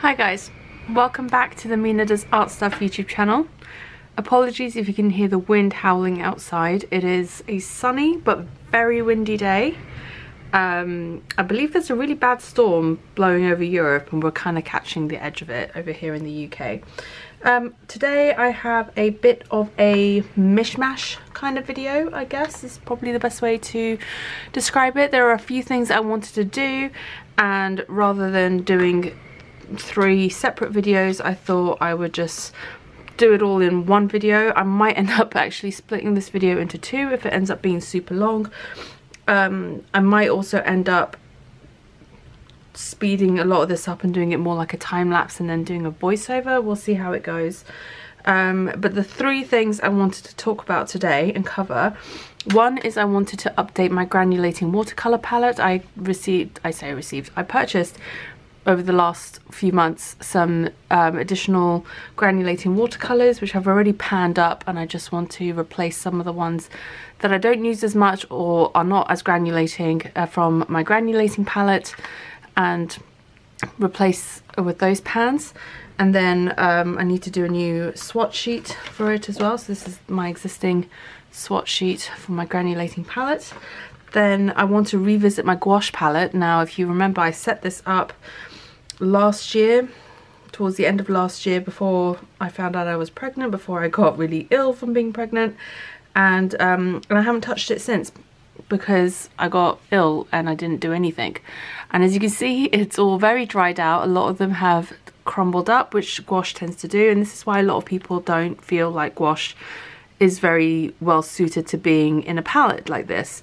Hi guys, welcome back to the Mina Does Art Stuff YouTube channel. Apologies if you can hear the wind howling outside. It is a sunny but very windy day. Um, I believe there's a really bad storm blowing over Europe and we're kind of catching the edge of it over here in the UK. Um, today I have a bit of a mishmash kind of video, I guess is probably the best way to describe it. There are a few things I wanted to do and rather than doing three separate videos I thought I would just do it all in one video. I might end up actually splitting this video into two if it ends up being super long. Um, I might also end up speeding a lot of this up and doing it more like a time lapse and then doing a voiceover. We'll see how it goes. Um, but the three things I wanted to talk about today and cover one is I wanted to update my granulating watercolor palette. I received I say received I purchased over the last few months some um, additional granulating watercolors which I've already panned up and I just want to replace some of the ones that I don't use as much or are not as granulating uh, from my granulating palette and replace with those pans. And then um, I need to do a new swatch sheet for it as well. So this is my existing swatch sheet for my granulating palette. Then I want to revisit my gouache palette. Now if you remember I set this up last year towards the end of last year before I found out I was pregnant before I got really ill from being pregnant. And um, and I haven't touched it since because I got ill and I didn't do anything. And as you can see it's all very dried out. A lot of them have crumbled up which gouache tends to do. And this is why a lot of people don't feel like gouache is very well suited to being in a palette like this.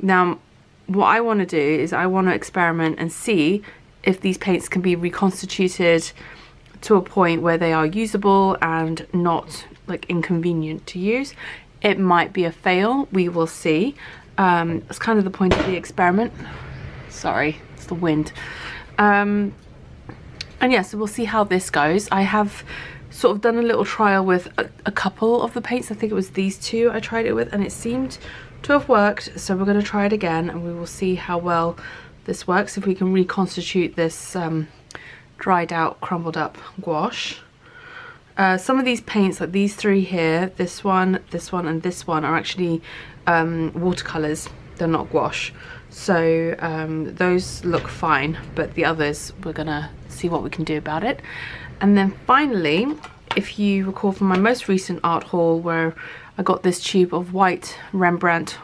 Now what I want to do is I want to experiment and see if these paints can be reconstituted to a point where they are usable and not like inconvenient to use it might be a fail. We will see. Um, it's kind of the point of the experiment. Sorry it's the wind. Um, and yeah so we'll see how this goes. I have sort of done a little trial with a, a couple of the paints. I think it was these two I tried it with and it seemed to have worked. So we're going to try it again and we will see how well this works. If we can reconstitute this um, dried out crumbled up gouache. Uh, some of these paints like these three here this one this one and this one are actually um, watercolors. They're not gouache. So um, those look fine but the others we're gonna see what we can do about it. And then finally if you recall from my most recent art haul where I got this tube of white Rembrandt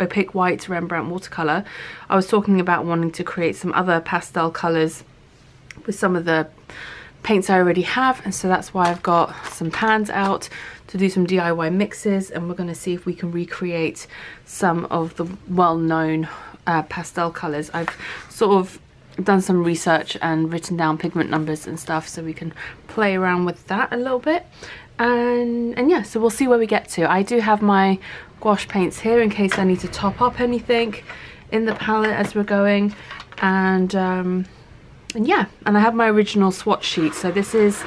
opaque white Rembrandt watercolour, I was talking about wanting to create some other pastel colours with some of the paints I already have and so that's why I've got some pans out to do some DIY mixes and we're going to see if we can recreate some of the well-known uh, pastel colours. I've sort of done some research and written down pigment numbers and stuff so we can play around with that a little bit and and yeah so we'll see where we get to. I do have my gouache paints here in case I need to top up anything in the palette as we're going. And um, and yeah and I have my original swatch sheet. So this is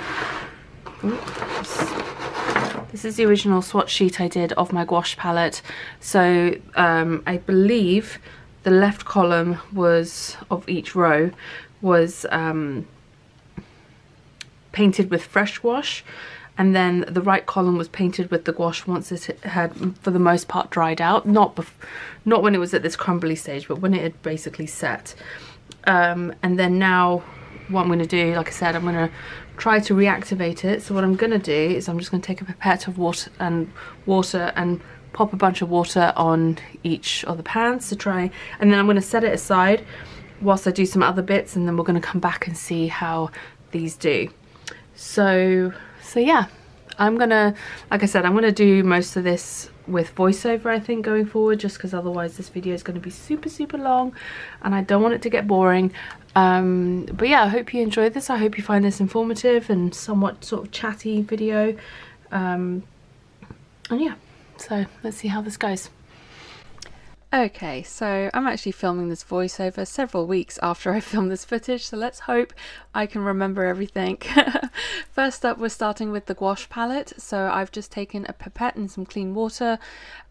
oops, this is the original swatch sheet I did of my gouache palette. So um, I believe the left column was of each row was um, painted with fresh gouache and then the right column was painted with the gouache once it had for the most part dried out. Not not when it was at this crumbly stage but when it had basically set. Um, and then now what I'm going to do like I said I'm going to try to reactivate it. So what I'm going to do is I'm just going to take a pipette of water and water and pop a bunch of water on each of the pans to try. And then I'm going to set it aside whilst I do some other bits and then we're going to come back and see how these do. So so yeah I'm gonna like I said I'm gonna do most of this with voiceover I think going forward just because otherwise this video is going to be super super long and I don't want it to get boring. Um, but yeah I hope you enjoyed this. I hope you find this informative and somewhat sort of chatty video. Um, and yeah so let's see how this goes Okay, so I'm actually filming this voiceover several weeks after I filmed this footage, so let's hope I can remember everything. First up, we're starting with the gouache palette. So I've just taken a pipette and some clean water,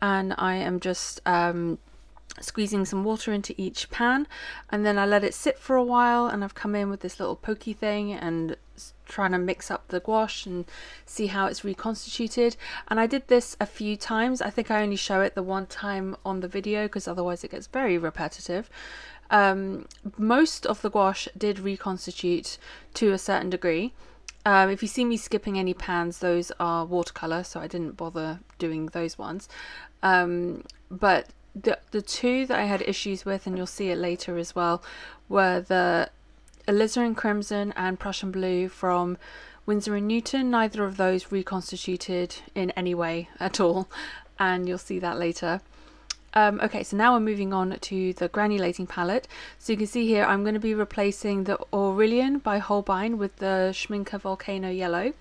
and I am just um, squeezing some water into each pan and then I let it sit for a while and I've come in with this little pokey thing and trying to mix up the gouache and see how it's reconstituted. And I did this a few times. I think I only show it the one time on the video because otherwise it gets very repetitive. Um, most of the gouache did reconstitute to a certain degree. Um, if you see me skipping any pans those are watercolor so I didn't bother doing those ones. Um, but the the two that I had issues with, and you'll see it later as well, were the alizarin crimson and Prussian blue from Winsor and Newton. Neither of those reconstituted in any way at all, and you'll see that later. Um, okay, so now we're moving on to the granulating palette. So you can see here I'm going to be replacing the Aureolin by Holbein with the Schmincke Volcano Yellow. You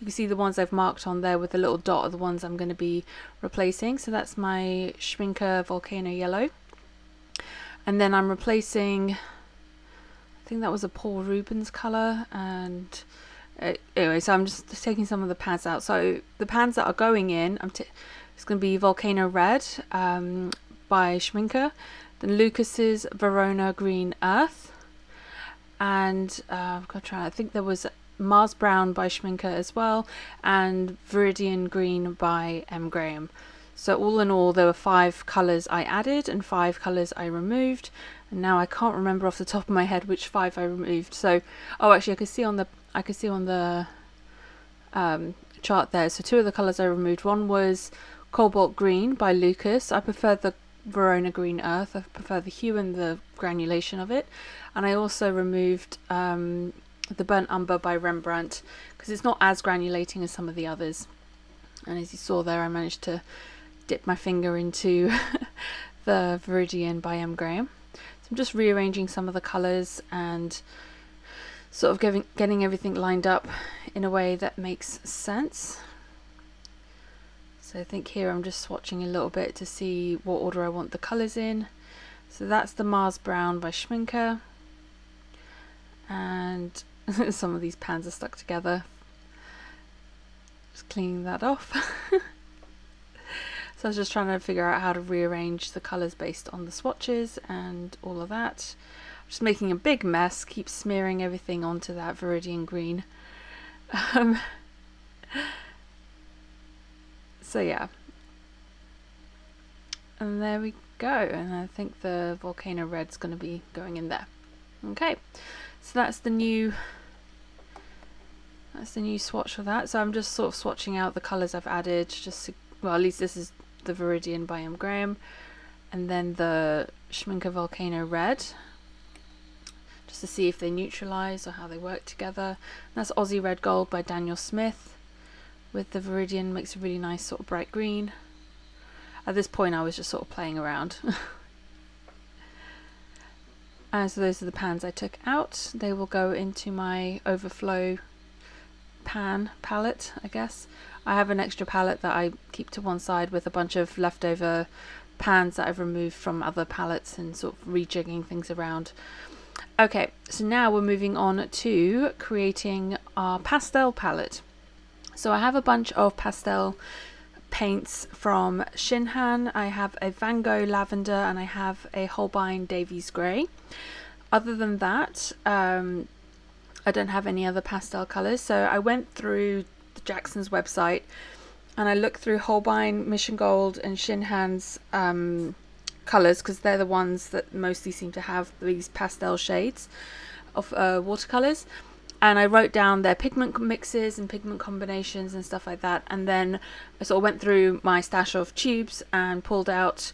can see the ones I've marked on there with the little dot are the ones I'm going to be replacing. So that's my Schmincke Volcano Yellow. And then I'm replacing, I think that was a Paul Rubens colour and uh, anyway, so I'm just taking some of the pads out. So the pans that are going in, I'm it's going to be Volcano Red um, by Schmincke. then Lukas's Verona Green Earth, and uh, I've got to try. I think there was Mars Brown by Schminke as well, and Viridian Green by M. Graham. So all in all, there were five colours I added and five colours I removed. And now I can't remember off the top of my head which five I removed. So, oh, actually, I could see on the I could see on the um, chart there. So two of the colours I removed. One was Cobalt Green by Lukas. I prefer the Verona Green Earth. I prefer the hue and the granulation of it. And I also removed um, the Burnt Umber by Rembrandt because it's not as granulating as some of the others. And as you saw there, I managed to dip my finger into the Viridian by M. Graham. So I'm just rearranging some of the colours and sort of getting, getting everything lined up in a way that makes sense. So I think here I'm just swatching a little bit to see what order I want the colours in. So that's the Mars Brown by Schmincke. And some of these pans are stuck together. Just cleaning that off. so I was just trying to figure out how to rearrange the colours based on the swatches and all of that. Just making a big mess, keep smearing everything onto that Viridian green. Um, so yeah. And there we go. And I think the Volcano Red's going to be going in there. Okay. So that's the new that's the new swatch for that. So I'm just sort of swatching out the colours I've added. Just to, well, at least this is the Viridian by M. Graham. And then the Schmincke Volcano Red. Just to see if they neutralise or how they work together. And that's Aussie Red Gold by Daniel Smith with the Viridian makes a really nice sort of bright green. At this point I was just sort of playing around. and so those are the pans I took out. They will go into my overflow pan palette, I guess. I have an extra palette that I keep to one side with a bunch of leftover pans that I've removed from other palettes and sort of rejigging things around. Okay, so now we're moving on to creating our pastel palette. So I have a bunch of pastel paints from Shinhan. I have a Van Gogh Lavender and I have a Holbein Davy's Grey. Other than that, um, I don't have any other pastel colours. So I went through the Jackson's website and I looked through Holbein, Mission Gold and Shinhan's um, colours because they're the ones that mostly seem to have these pastel shades of uh, watercolours and I wrote down their pigment mixes and pigment combinations and stuff like that and then I sort of went through my stash of tubes and pulled out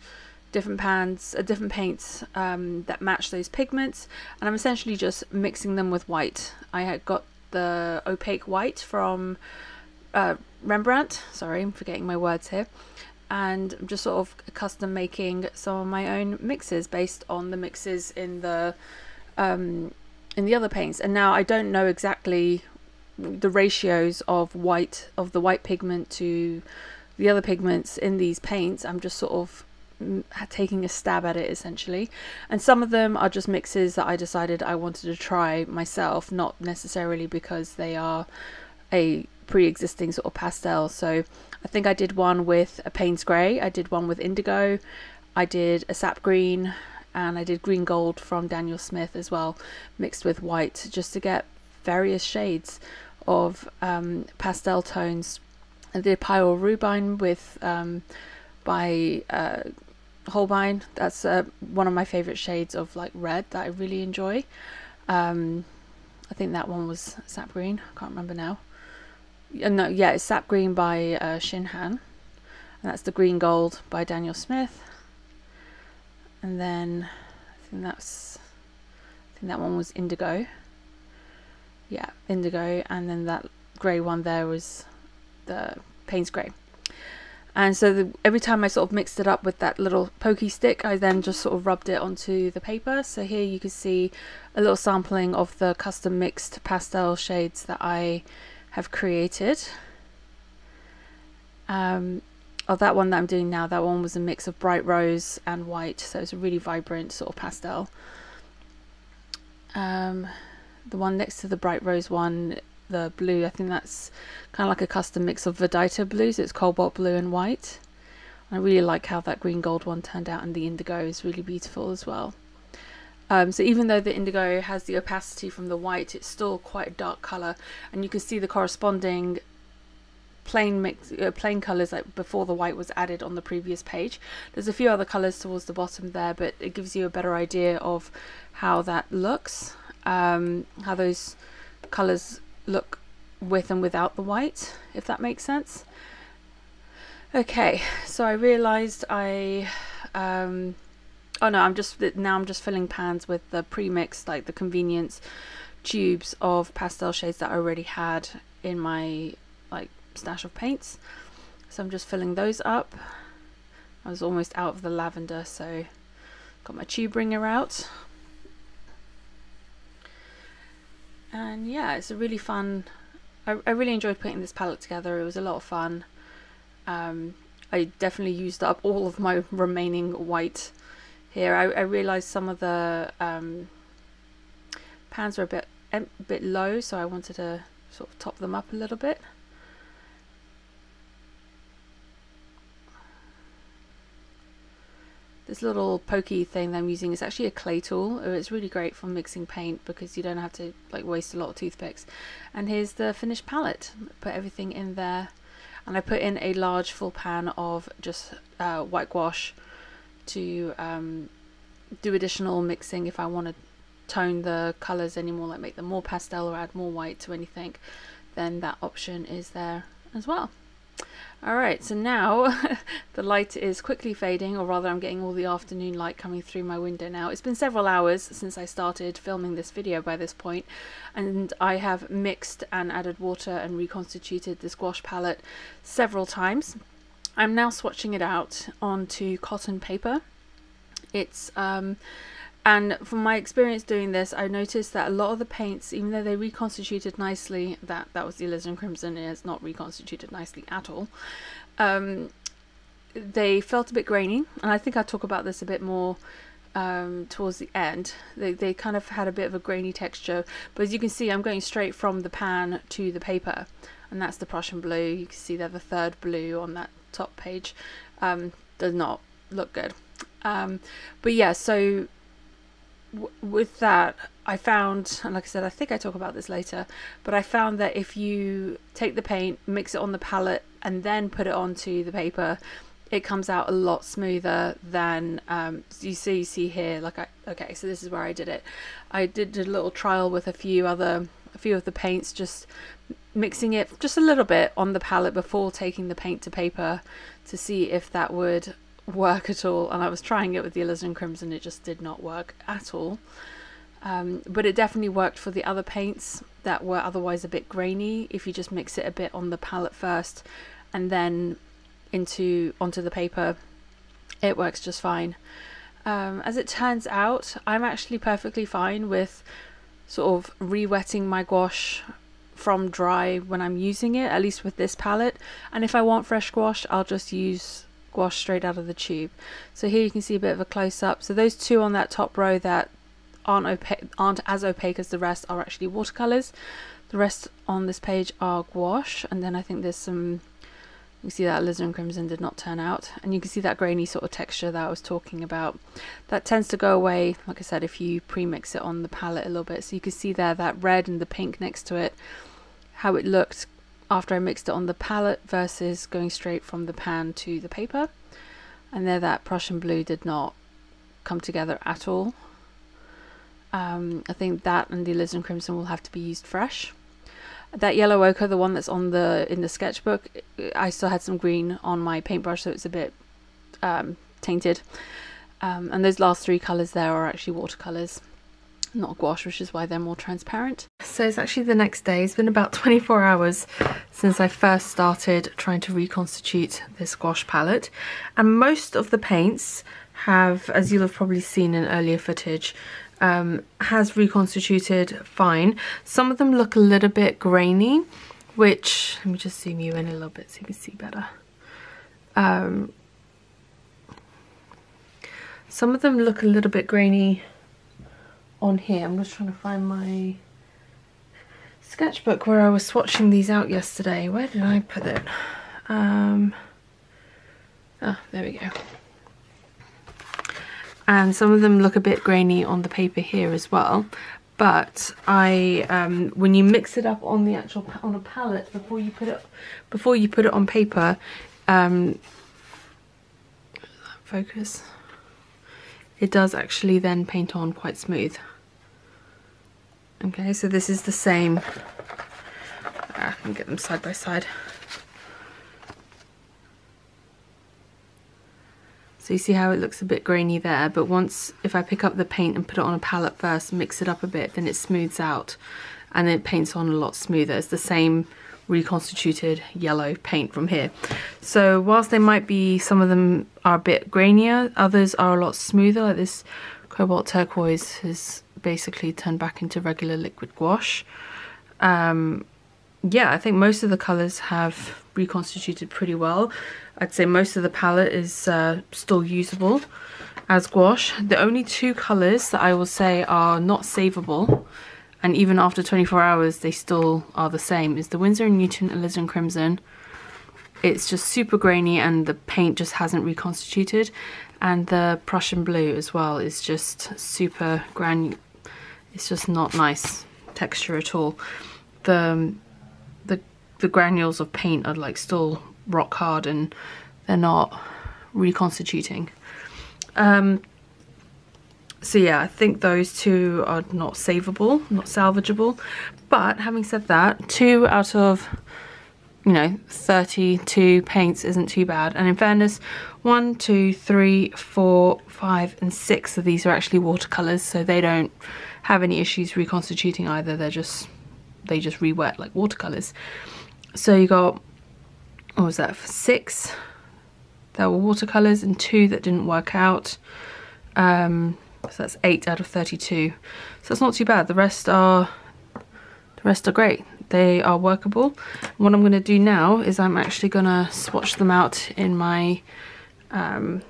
different pans, uh, different paints um, that match those pigments and I'm essentially just mixing them with white. I had got the opaque white from uh, Rembrandt, sorry I'm forgetting my words here, and I'm just sort of custom making some of my own mixes based on the mixes in the um, in the other paints. And now I don't know exactly the ratios of white of the white pigment to the other pigments in these paints. I'm just sort of taking a stab at it essentially. And some of them are just mixes that I decided I wanted to try myself not necessarily because they are a pre-existing sort of pastel. So I think I did one with a Payne's grey I did one with indigo I did a sap green and I did green gold from Daniel Smith as well, mixed with white, just to get various shades of um, pastel tones. I did Pyrrole rubine with um, by uh, Holbein. That's uh, one of my favorite shades of like red that I really enjoy. Um, I think that one was sap green. I can't remember now. Uh, no, yeah, it's sap green by uh, Shinhan. And that's the green gold by Daniel Smith. And then I think that's I think that one was indigo. Yeah, indigo, and then that grey one there was the Payne's grey. And so the, every time I sort of mixed it up with that little pokey stick, I then just sort of rubbed it onto the paper. So here you can see a little sampling of the custom mixed pastel shades that I have created. Um, oh, that one that I'm doing now, that one was a mix of bright rose and white, so it's a really vibrant sort of pastel. Um, the one next to the bright rose one, the blue, I think that's kind of like a custom mix of Verditer blues. It's cobalt blue and white. I really like how that green gold one turned out, and the indigo is really beautiful as well. Um, so even though the indigo has the opacity from the white, it's still quite a dark color, and you can see the corresponding plain mix, uh, plain colors like before the white was added on the previous page. There's a few other colors towards the bottom there, but it gives you a better idea of how that looks, um, how those colors look with and without the white, if that makes sense. Okay, so I realized I, um, oh no, I'm just, now I'm just filling pans with the pre-mixed, like the convenience tubes of pastel shades that I already had in my like stash of paints. So I'm just filling those up. I was almost out of the lavender, so got my tube wringer out. And yeah, it's a really fun, I, I really enjoyed putting this palette together. It was a lot of fun. Um, I definitely used up all of my remaining white here. I, I realized some of the um, pans were a bit a bit low, so I wanted to sort of top them up a little bit. This little pokey thing that I'm using is actually a clay tool. Oh, it's really great for mixing paint because you don't have to like waste a lot of toothpicks. And here's the finished palette. Put everything in there. And I put in a large full pan of just uh, white gouache to um, do additional mixing if I want to tone the colours anymore, like make them more pastel or add more white to anything, then that option is there as well. Alright, so now the light is quickly fading, or rather I'm getting all the afternoon light coming through my window now. It's been several hours since I started filming this video by this point, and I have mixed and added water and reconstituted this gouache palette several times. I'm now swatching it out onto cotton paper. It's um, and from my experience doing this, I noticed that a lot of the paints, even though they reconstituted nicely, that that was the alizarin crimson, is not reconstituted nicely at all. Um, they felt a bit grainy, and I think I'll talk about this a bit more um, towards the end. They, they kind of had a bit of a grainy texture, but as you can see, I'm going straight from the pan to the paper, and that's the Prussian blue. You can see there the third blue on that top page. Um, does not look good. Um, but yeah, so with that, I found, and like I said, I think I talk about this later, but I found that if you take the paint, mix it on the palette, and then put it onto the paper, it comes out a lot smoother than um, you see. You see here, like I okay, so this is where I did it. I did a little trial with a few other, a few of the paints, just mixing it just a little bit on the palette before taking the paint to paper to see if that would work at all and I was trying it with the alizarin crimson it just did not work at all. Um, but it definitely worked for the other paints that were otherwise a bit grainy if you just mix it a bit on the palette first and then into onto the paper it works just fine. Um, as it turns out I'm actually perfectly fine with sort of re-wetting my gouache from dry when I'm using it at least with this palette. And if I want fresh gouache I'll just use gouache straight out of the tube. So here you can see a bit of a close up. So those two on that top row that aren't opaque, aren't as opaque as the rest are actually watercolors. The rest on this page are gouache, and then I think there's some You see that alizarin crimson did not turn out. And you can see that grainy sort of texture that I was talking about. That tends to go away, like I said, if you pre-mix it on the palette a little bit. So you can see there that red and the pink next to it, how it looked after I mixed it on the palette versus going straight from the pan to the paper. And there that Prussian blue did not come together at all. Um, I think that and the alizarin crimson will have to be used fresh that yellow ochre, the one that's on the in the sketchbook, I still had some green on my paintbrush, so it's a bit um, tainted. Um, and those last three colours there are actually watercolours, not gouache, which is why they're more transparent. So it's actually the next day. It's been about 24 hours since I first started trying to reconstitute this gouache palette. And most of the paints have, as you'll have probably seen in earlier footage, um, has reconstituted fine. Some of them look a little bit grainy, which, let me just zoom you in a little bit so you can see better. Um, some of them look a little bit grainy on here. I'm just trying to find my sketchbook where I was swatching these out yesterday. Where did I put it? Um, ah, there we go and some of them look a bit grainy on the paper here as well but I um, when you mix it up on the actual on a palette before you put it before you put it on paper um, focus it does actually then paint on quite smooth. Okay so this is the same. Ah, I can get them side by side. So you see how it looks a bit grainy there, but once, if I pick up the paint and put it on a palette first, mix it up a bit, then it smooths out and it paints on a lot smoother. It's the same reconstituted yellow paint from here. So whilst they might be, some of them are a bit grainier, others are a lot smoother, like this cobalt turquoise has basically turned back into regular liquid gouache. Um, yeah, I think most of the colours have reconstituted pretty well. I'd say most of the palette is uh, still usable as gouache. The only two colours that I will say are not savable, and even after 24 hours they still are the same, is the Winsor & Newton Alizarin Crimson. It's just super grainy and the paint just hasn't reconstituted. And the Prussian Blue as well is just super gran. It's just not nice texture at all. The the granules of paint are like still rock hard and they're not reconstituting. Um, so yeah, I think those two are not savable, not salvageable. But having said that, two out of, you know, 32 paints isn't too bad. And in fairness, one, two, three, four, five, and six of these are actually watercolors, so they don't have any issues reconstituting either. They're just, they just re-wet like watercolors. So you got, what was that, six that were watercolours and two that didn't work out. Um, so that's eight out of 32. So that's not too bad. The rest are, the rest are great. They are workable. What I'm going to do now is I'm actually going to swatch them out in my um,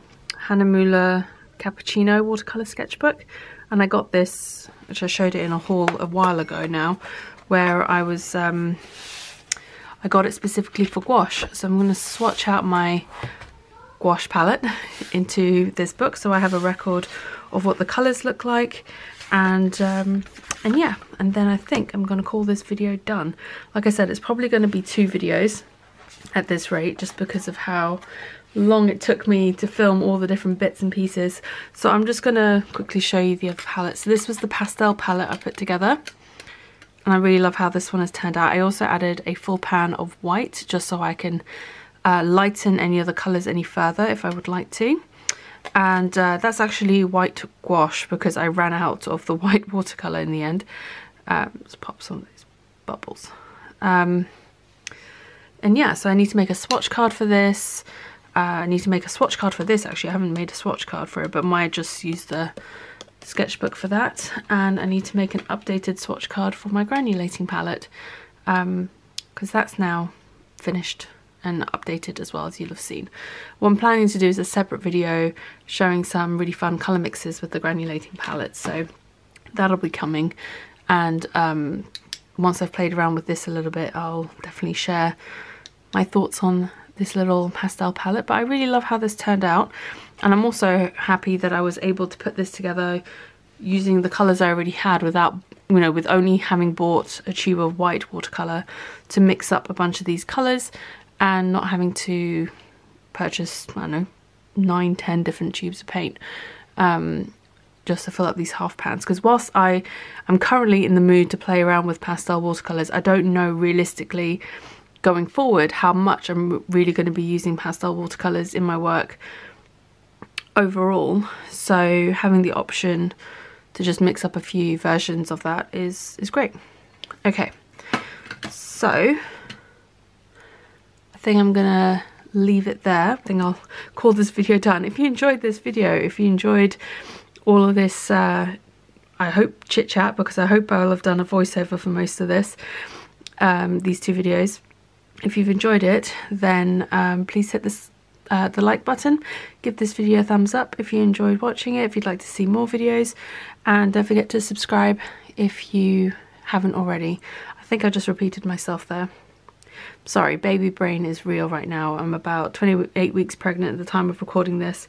Hahnemuhle Cappuccino watercolour sketchbook. And I got this, which I showed it in a haul a while ago now, where I was um, I got it specifically for gouache. So I'm going to swatch out my gouache palette into this book so I have a record of what the colours look like and um, and yeah and then I think I'm going to call this video done. Like I said it's probably going to be two videos at this rate just because of how long it took me to film all the different bits and pieces so I'm just going to quickly show you the other palette. So this was the pastel palette I put together and I really love how this one has turned out. I also added a full pan of white just so I can uh, lighten any other colours any further if I would like to. And uh, that's actually white gouache because I ran out of the white watercolour in the end. Um, let's pop some of these bubbles. Um, and yeah, so I need to make a swatch card for this. Uh, I need to make a swatch card for this actually. I haven't made a swatch card for it, but might just use the sketchbook for that and I need to make an updated swatch card for my granulating palette because um, that's now finished and updated as well as you'll have seen. What I'm planning to do is a separate video showing some really fun colour mixes with the granulating palette so that'll be coming. And um, once I've played around with this a little bit I'll definitely share my thoughts on this little pastel palette. But I really love how this turned out and I'm also happy that I was able to put this together using the colours I already had without you know with only having bought a tube of white watercolour to mix up a bunch of these colours and not having to purchase I don't know nine ten different tubes of paint um, just to fill up these half pans. Because whilst I am currently in the mood to play around with pastel watercolours I don't know realistically going forward how much I'm really going to be using pastel watercolours in my work overall. So having the option to just mix up a few versions of that is is great. Okay so I think I'm gonna leave it there. I think I'll call this video done. If you enjoyed this video if you enjoyed all of this uh, I hope chit chat because I hope I'll have done a voiceover for most of this um, these two videos. If you've enjoyed it then um, please hit this uh, the like button, give this video a thumbs up if you enjoyed watching it, if you'd like to see more videos, and don't forget to subscribe if you haven't already. I think I just repeated myself there. Sorry, baby brain is real right now. I'm about 28 weeks pregnant at the time of recording this,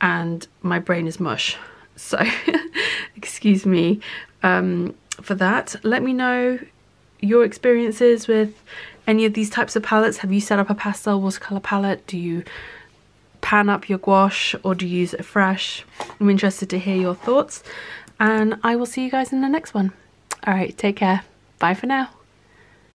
and my brain is mush. So, excuse me um, for that. Let me know your experiences with any of these types of palettes. Have you set up a pastel watercolor palette? Do you pan up your gouache or do you use it fresh? I'm interested to hear your thoughts and I will see you guys in the next one. All right, take care. Bye for now.